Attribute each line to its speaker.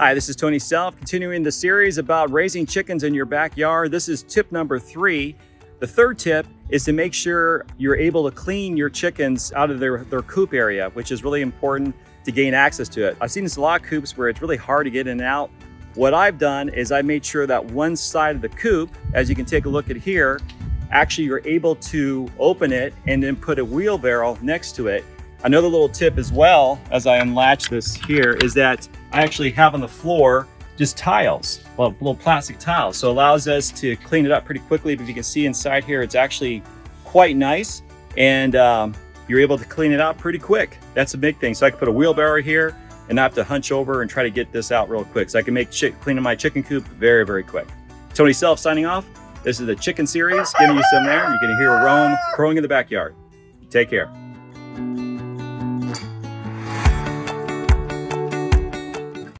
Speaker 1: Hi, this is Tony Self, continuing the series about raising chickens in your backyard. This is tip number three. The third tip is to make sure you're able to clean your chickens out of their, their coop area, which is really important to gain access to it. I've seen this a lot of coops where it's really hard to get in and out. What I've done is I made sure that one side of the coop, as you can take a look at here, actually you're able to open it and then put a wheelbarrow next to it. Another little tip as well, as I unlatch this here, is that I actually have on the floor just tiles, well, little plastic tiles. So it allows us to clean it up pretty quickly. But you can see inside here, it's actually quite nice. And um, you're able to clean it out pretty quick. That's a big thing. So I can put a wheelbarrow here and not have to hunch over and try to get this out real quick. So I can make cleaning my chicken coop very, very quick. Tony Self signing off. This is the chicken series, giving you some there. You can hear Rome crowing in the backyard. Take care.